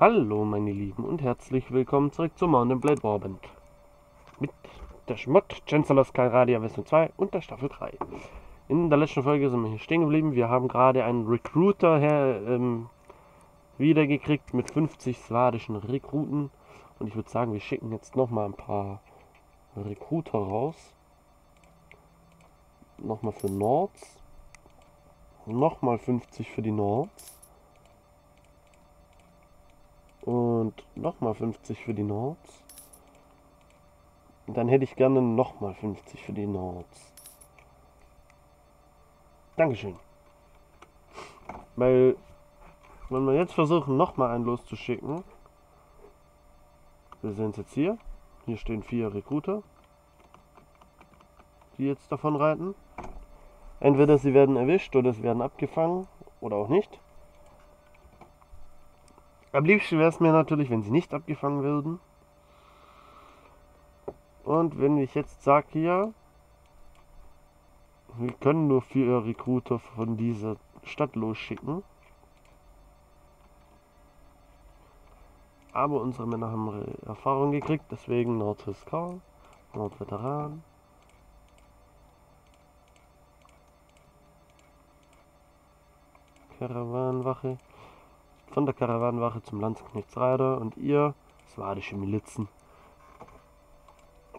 Hallo meine Lieben und herzlich willkommen zurück zu Mountain Blade Warband. Mit der Schmott Chancellor's Calradia Version 2 und der Staffel 3. In der letzten Folge sind wir hier stehen geblieben. Wir haben gerade einen Recruiter her, ähm, wiedergekriegt mit 50 swadischen Rekruten. Und ich würde sagen, wir schicken jetzt nochmal ein paar Recruiter raus. Nochmal für Nords. Nochmal 50 für die Nords. Und nochmal 50 für die Nords. Dann hätte ich gerne nochmal 50 für die Nords. Dankeschön. Weil, wenn wir jetzt versuchen, nochmal einen loszuschicken. Wir es jetzt hier. Hier stehen vier Recruiter, die jetzt davon reiten. Entweder sie werden erwischt oder sie werden abgefangen oder auch nicht. Am liebsten wäre es mir natürlich, wenn sie nicht abgefangen würden. Und wenn ich jetzt sage hier, wir können nur vier Recruiter von dieser Stadt losschicken. Aber unsere Männer haben Erfahrung gekriegt, deswegen Nordfiskal, Nordveteran. Karawanenwache von der Karawanenwache zum Landsknechtsreiter und ihr swadische Milizen.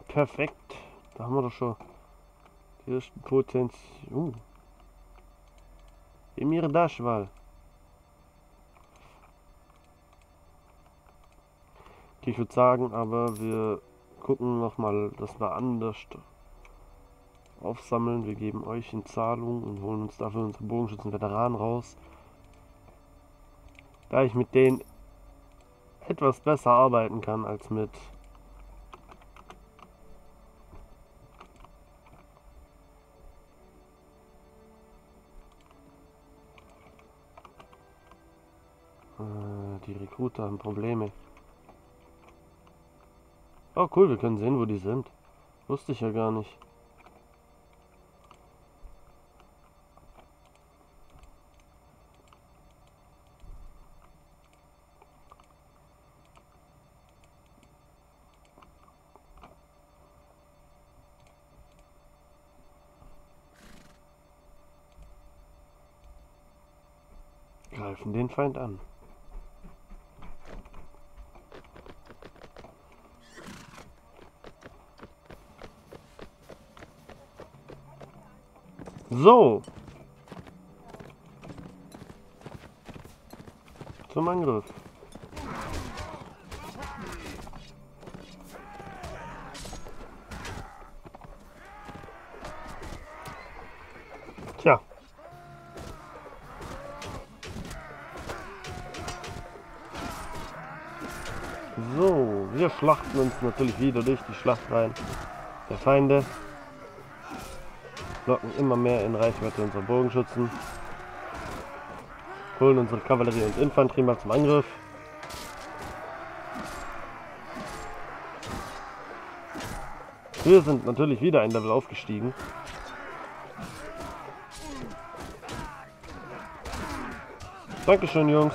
Perfekt. Da haben wir doch schon die ersten Potenz. Uh. Emir Daschwal. Ich würde sagen, aber wir gucken nochmal, dass wir anders aufsammeln. Wir geben euch in Zahlung und holen uns dafür unsere Bogenschützen-Veteranen raus da ich mit denen etwas besser arbeiten kann als mit äh, die Rekruter haben Probleme. Oh cool, wir können sehen, wo die sind. Wusste ich ja gar nicht. Greifen den Feind an. So. Zum Angriff. Schlachten uns natürlich wieder durch die Schlachtreihen der Feinde. Locken immer mehr in Reichweite unserer Bogenschützen. Holen unsere Kavallerie und Infanterie mal zum Angriff. Wir sind natürlich wieder ein Level aufgestiegen. Dankeschön, Jungs.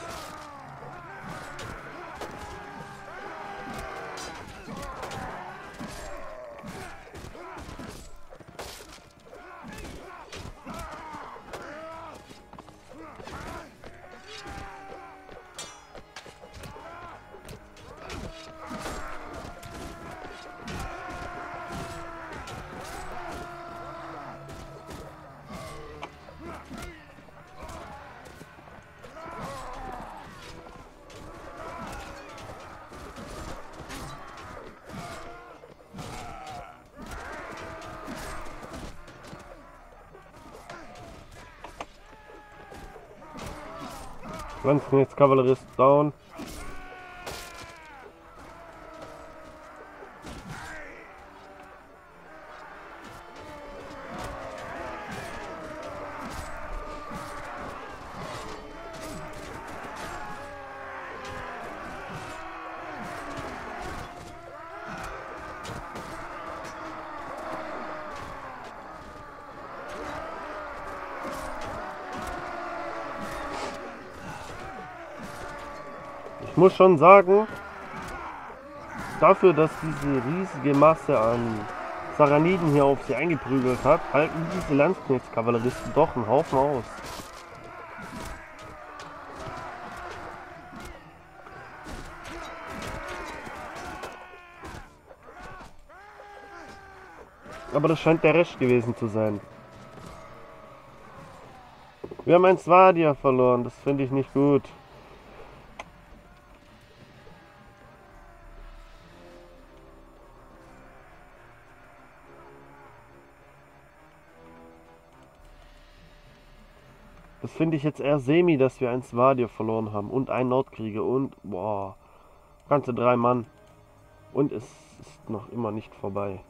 Once next cavalry is down, muss schon sagen, dafür, dass diese riesige Masse an Saraniden hier auf sie eingeprügelt hat, halten diese Landsknechtskavalleristen doch einen Haufen aus. Aber das scheint der Rest gewesen zu sein. Wir haben ein Swadia verloren, das finde ich nicht gut. Das finde ich jetzt eher semi, dass wir ein Swadir verloren haben und einen Nordkrieger und boah, ganze drei Mann. Und es ist noch immer nicht vorbei.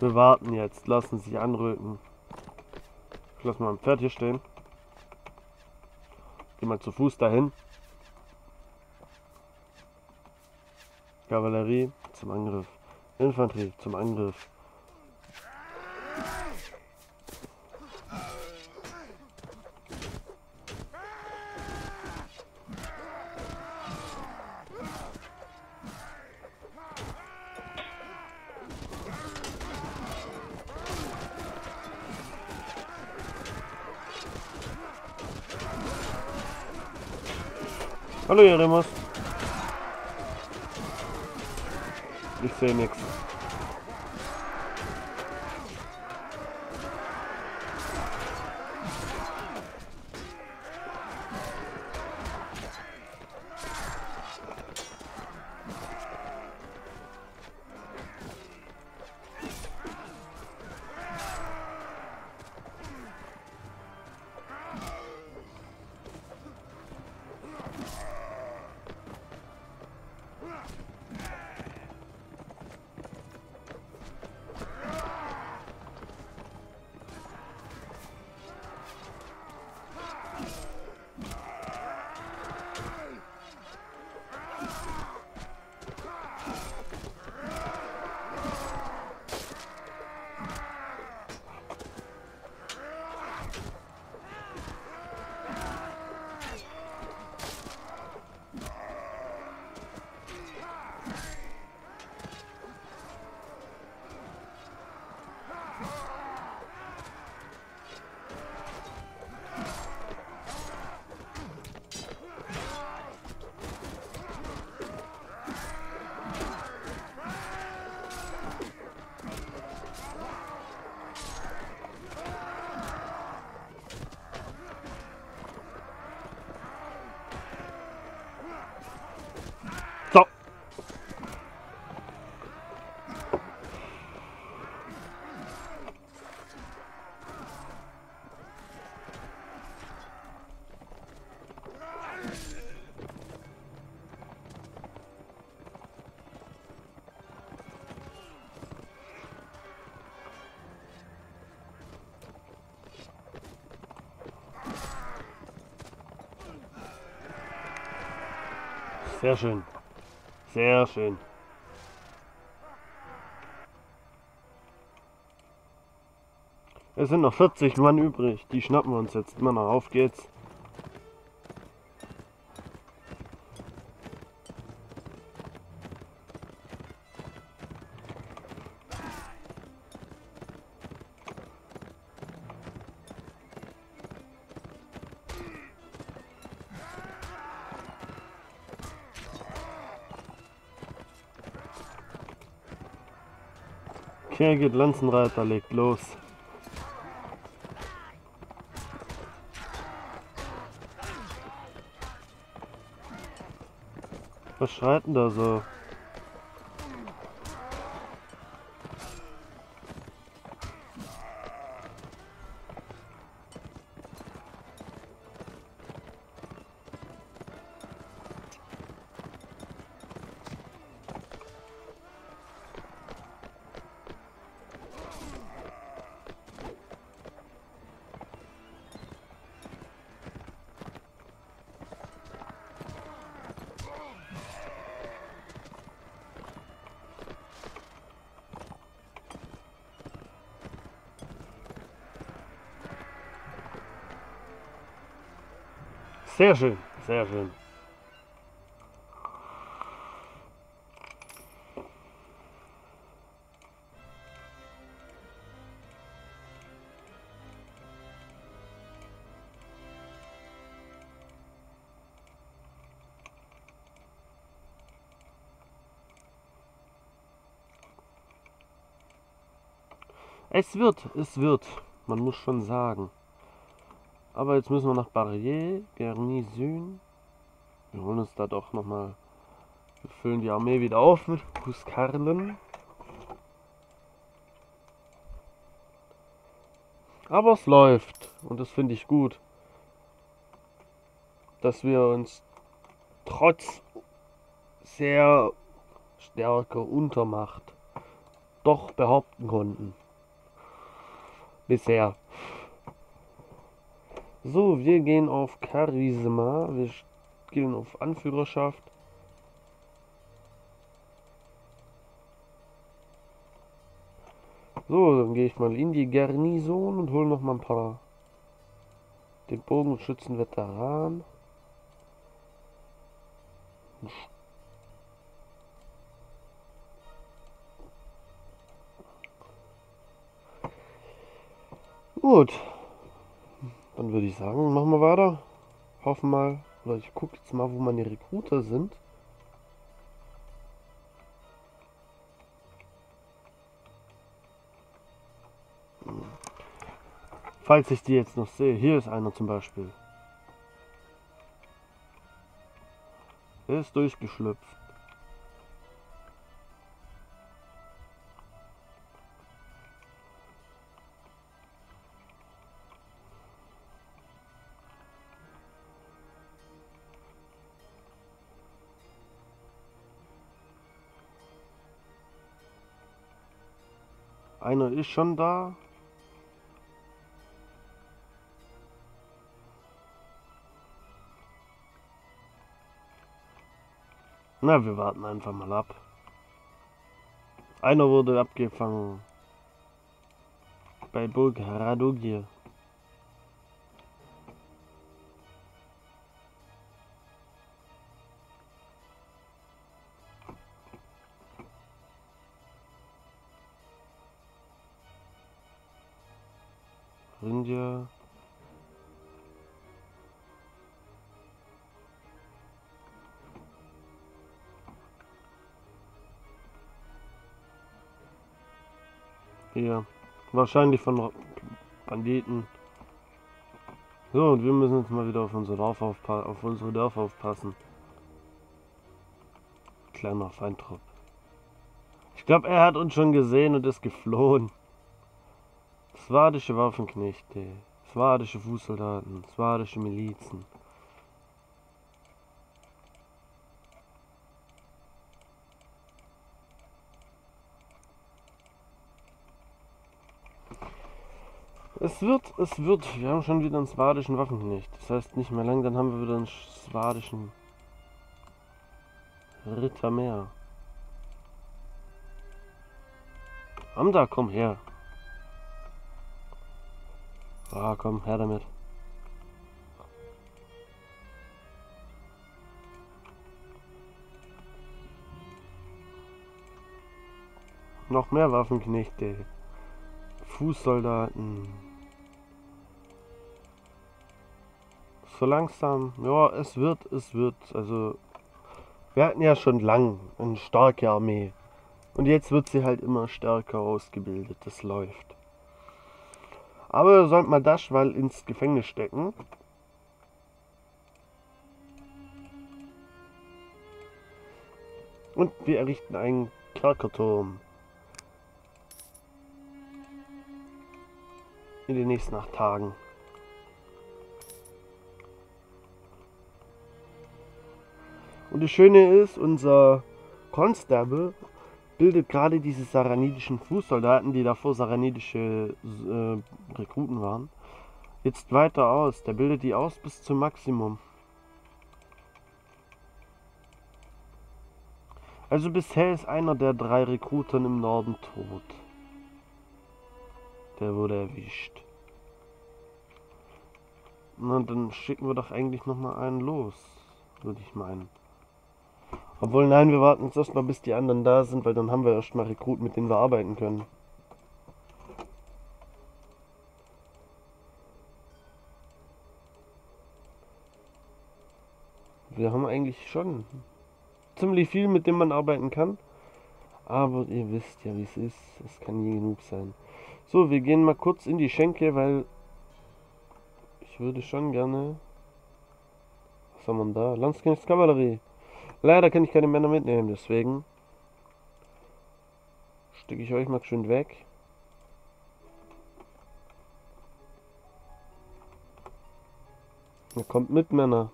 Wir warten jetzt, lassen sich anrücken. Ich lasse mal ein Pferd hier stehen. Geh mal zu Fuß dahin. Kavallerie zum Angriff. Infanterie zum Angriff. Hallo Jeremus. Ich Sehr schön. Sehr schön. Es sind noch 40 Mann übrig. Die schnappen wir uns jetzt. Männer, auf geht's. Okay, geht Lanzenreiter, legt los. Was schreit da so? Sehr schön, sehr schön. Es wird, es wird. Man muss schon sagen. Aber jetzt müssen wir nach Barrier, Garnison. Wir holen uns da doch nochmal. Wir füllen die Armee wieder auf mit Huskarlen. Aber es läuft. Und das finde ich gut. Dass wir uns trotz sehr stärker Untermacht doch behaupten konnten. Bisher. So, wir gehen auf Charisma. Wir gehen auf Anführerschaft. So, dann gehe ich mal in die Garnison und hole noch mal ein paar den Bogenschützen-Veteran. Gut. Dann würde ich sagen, machen wir weiter. Hoffen mal, oder ich gucke jetzt mal, wo meine Recruiter sind. Falls ich die jetzt noch sehe. Hier ist einer zum Beispiel. Er ist durchgeschlüpft. Einer ist schon da. Na, wir warten einfach mal ab. Einer wurde abgefangen. Bei Burg Radogier. Hier. Wahrscheinlich von Banditen. So, und wir müssen jetzt mal wieder auf unsere Dörfer, aufpa auf unsere Dörfer aufpassen. Kleiner Feindtrupp. Ich glaube, er hat uns schon gesehen und ist geflohen. Swadische Waffenknechte, swadische Fußsoldaten, swadische Milizen. Es wird, es wird. Wir haben schon wieder einen swadischen Waffenknecht. Das heißt nicht mehr lang, dann haben wir wieder einen swadischen Ritter mehr. Amda, komm her. Ah, komm, her damit. Noch mehr Waffenknechte. Fußsoldaten. So langsam. Ja, es wird, es wird. Also, wir hatten ja schon lang eine starke Armee. Und jetzt wird sie halt immer stärker ausgebildet. Das läuft. Aber ihr sollt mal das mal ins Gefängnis stecken. Und wir errichten einen Kerkerturm. In den nächsten acht Tagen. Und das Schöne ist, unser Constable bildet gerade diese saranidischen Fußsoldaten, die davor saranidische äh, Rekruten waren, jetzt weiter aus. Der bildet die aus bis zum Maximum. Also bisher ist einer der drei Rekruten im Norden tot. Der wurde erwischt. Na, dann schicken wir doch eigentlich noch mal einen los, würde ich meinen. Obwohl, nein, wir warten jetzt erstmal, bis die anderen da sind, weil dann haben wir erstmal Rekruten, mit denen wir arbeiten können. Wir haben eigentlich schon ziemlich viel, mit dem man arbeiten kann. Aber ihr wisst ja, wie es ist. Es kann nie genug sein. So, wir gehen mal kurz in die Schenke, weil ich würde schon gerne... Was haben wir da? Landsknechtskavallerie. Leider kann ich keine Männer mitnehmen, deswegen stecke ich euch mal schön weg. Ihr kommt mit, Männer.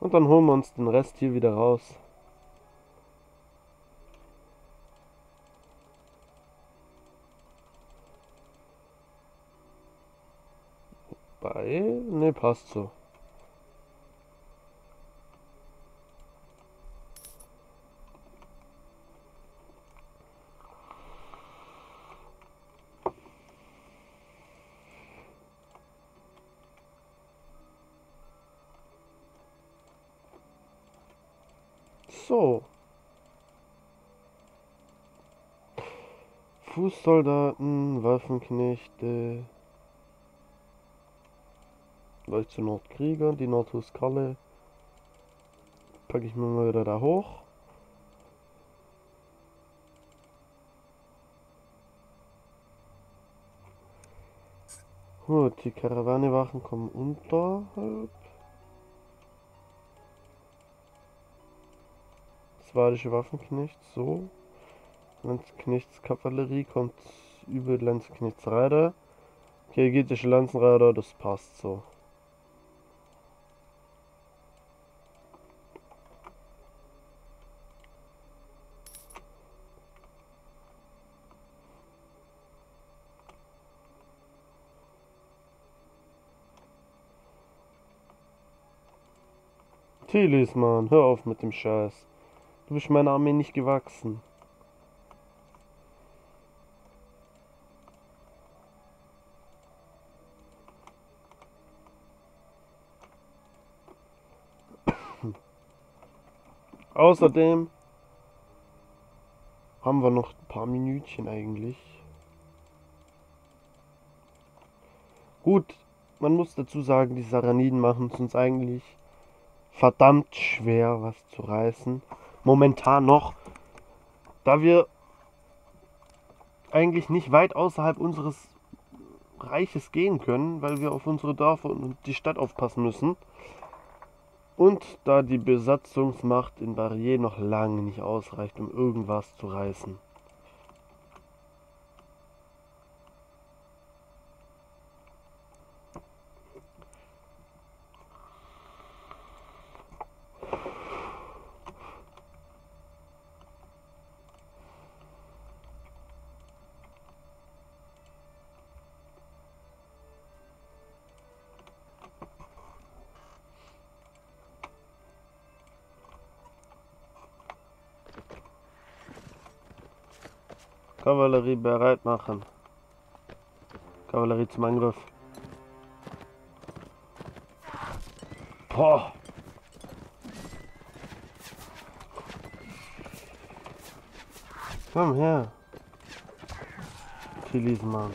Und dann holen wir uns den Rest hier wieder raus. Bei... Ne, passt so. So. Fußsoldaten, Waffenknechte. Läuft zu Nordkrieger, die Nordhuskalle. Packe ich mir mal wieder da hoch. Gut, die Karawanewachen kommen unterhalb. Swadische Waffenknecht, so. Landsknechtskavallerie kommt über Landsknechtsreiter. Kirgitische Lanzenreiter, das passt so. Tilis, Mann, hör auf mit dem Scheiß. Du bist meiner Armee nicht gewachsen. Außerdem haben wir noch ein paar Minütchen eigentlich. Gut, man muss dazu sagen, die Saraniden machen es uns eigentlich verdammt schwer, was zu reißen momentan noch, da wir eigentlich nicht weit außerhalb unseres Reiches gehen können, weil wir auf unsere Dörfer und die Stadt aufpassen müssen. Und da die Besatzungsmacht in Barrier noch lange nicht ausreicht, um irgendwas zu reißen. Kavallerie bereit machen. Kavallerie zum Angriff. Boah. Komm her. Chilis, Mann.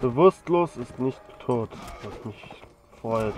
Bewusstlos ist nicht tot, was mich freut.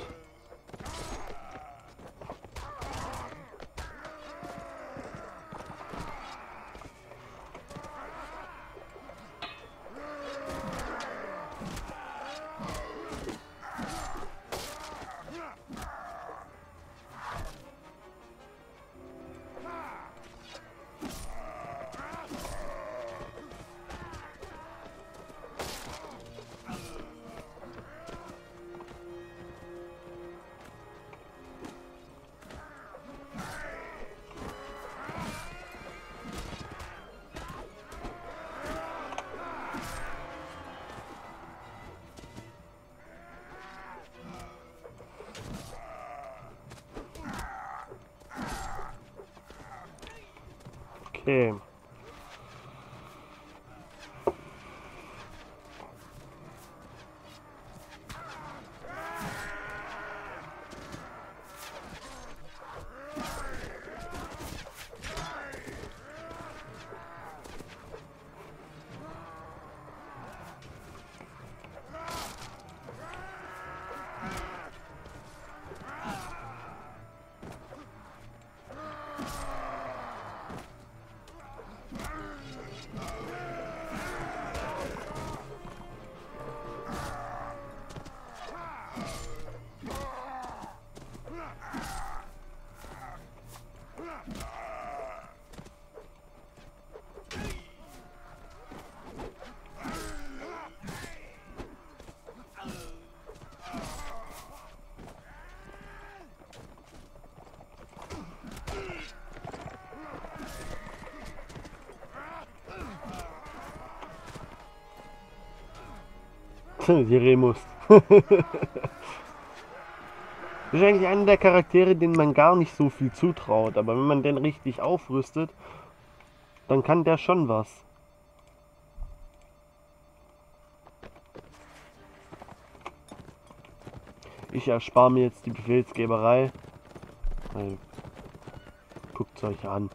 Okay. Remus. ist eigentlich einer der Charaktere, denen man gar nicht so viel zutraut. Aber wenn man den richtig aufrüstet, dann kann der schon was. Ich erspare mir jetzt die Befehlsgeberei. Guckt es euch an.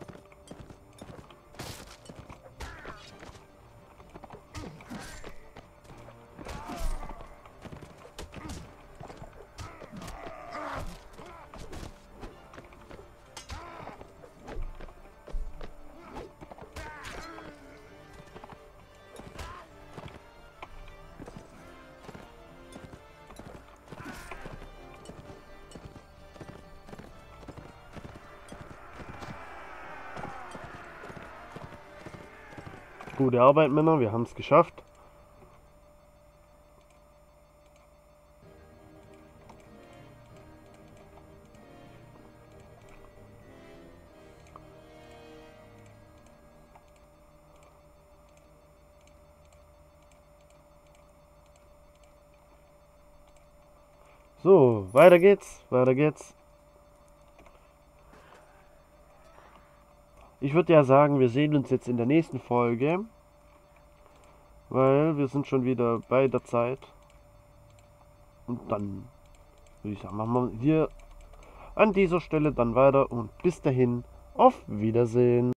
Gute Arbeit, Männer, wir haben es geschafft. So, weiter geht's, weiter geht's. Ich würde ja sagen, wir sehen uns jetzt in der nächsten Folge. Weil wir sind schon wieder bei der Zeit. Und dann würde ich sagen, machen wir hier an dieser Stelle dann weiter. Und bis dahin, auf Wiedersehen.